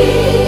see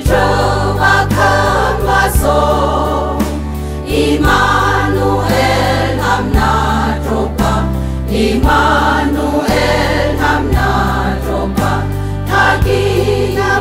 drove our canvas. Immanuel Namnatropa, Immanuel Namnatropa, Tagia